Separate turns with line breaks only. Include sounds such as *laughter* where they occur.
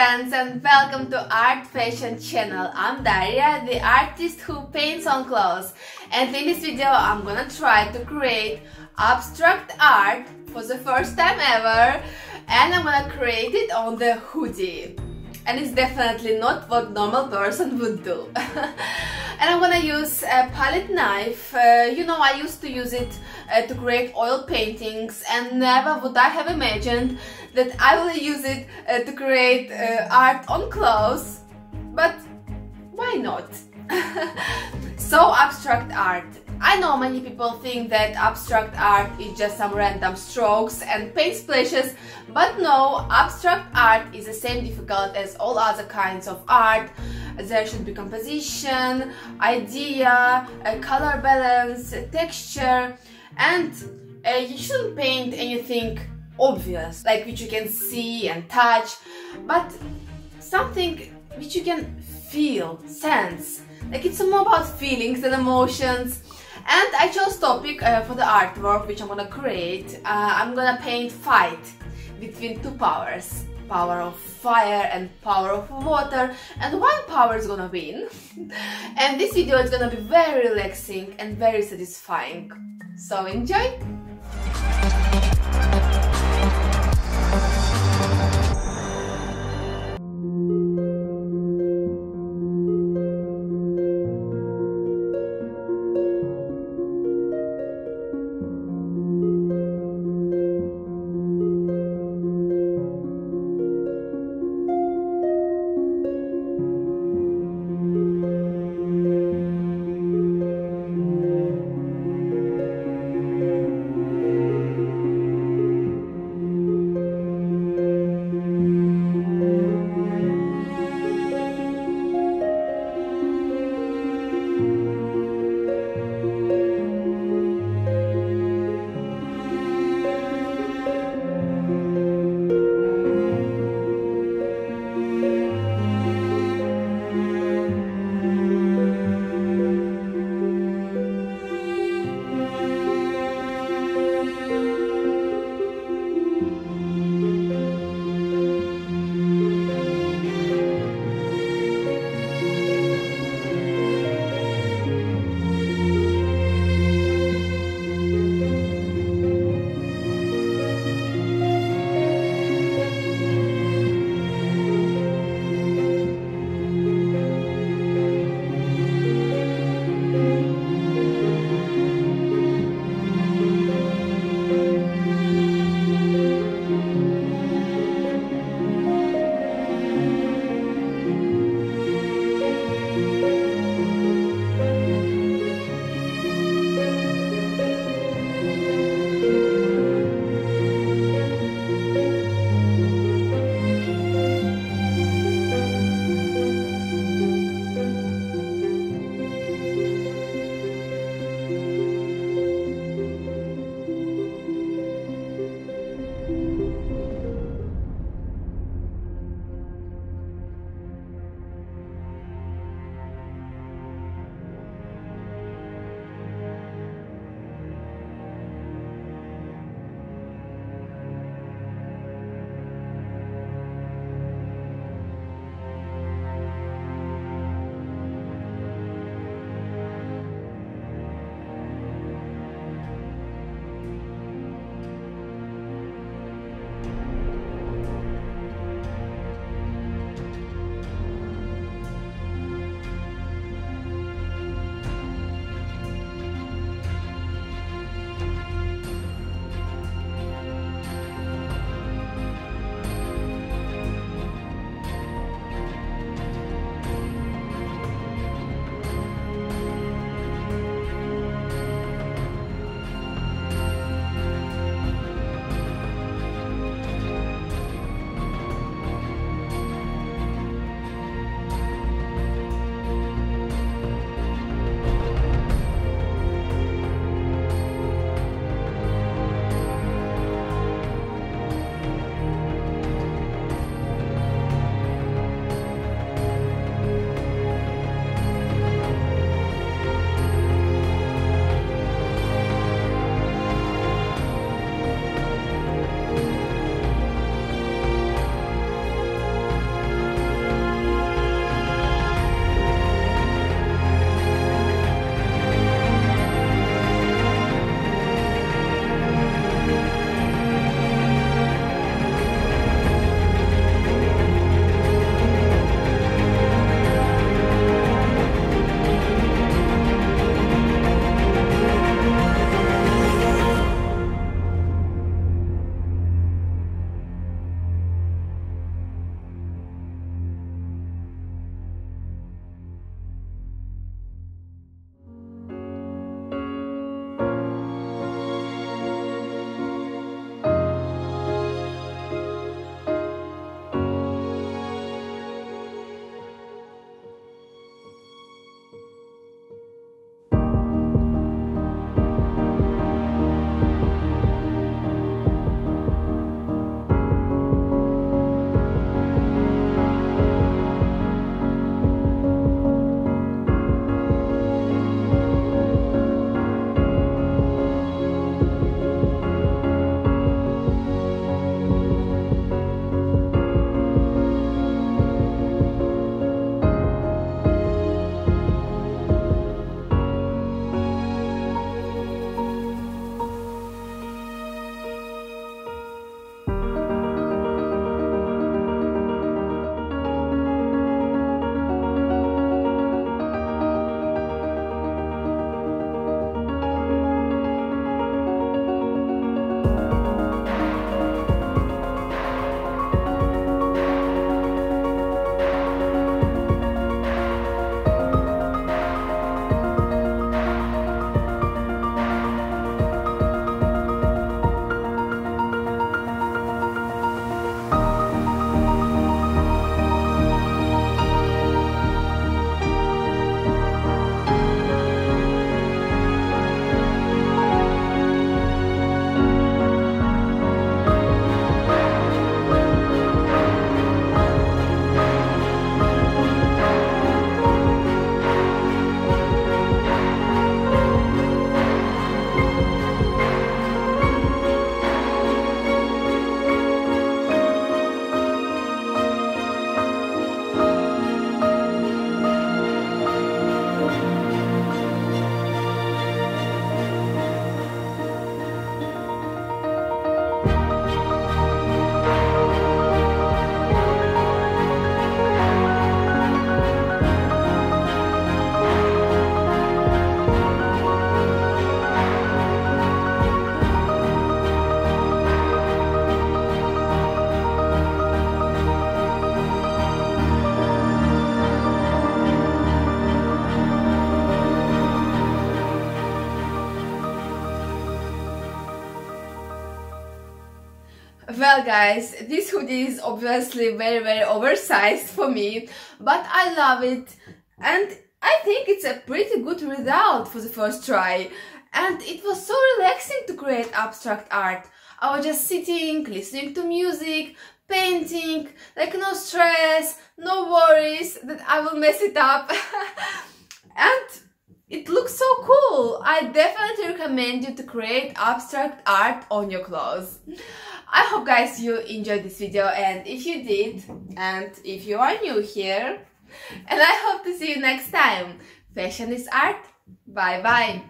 friends and welcome to Art Fashion channel. I'm Daria, the artist who paints on clothes. And in this video I'm gonna try to create abstract art for the first time ever. And I'm gonna create it on the hoodie and it's definitely not what normal person would do. *laughs* and I'm gonna use a palette knife. Uh, you know I used to use it uh, to create oil paintings and never would I have imagined that I will use it uh, to create uh, art on clothes. But why not? *laughs* so abstract art I know many people think that abstract art is just some random strokes and paint splashes, but no, abstract art is the same difficult as all other kinds of art. There should be composition, idea, color balance, texture, and uh, you shouldn't paint anything obvious, like which you can see and touch, but something which you can feel, sense. Like it's more about feelings and emotions and I chose topic uh, for the artwork which I'm gonna create. Uh, I'm gonna paint fight between two powers. Power of fire and power of water and one power is gonna win. *laughs* and this video is gonna be very relaxing and very satisfying. So enjoy! Well guys, this hoodie is obviously very very oversized for me, but I love it and I think it's a pretty good result for the first try. And it was so relaxing to create abstract art. I was just sitting, listening to music, painting, like no stress, no worries that I will mess it up. *laughs* and it looks so cool. I definitely recommend you to create abstract art on your clothes. I hope guys you enjoyed this video and if you did and if you are new here and I hope to see you next time. Fashion is art. Bye bye.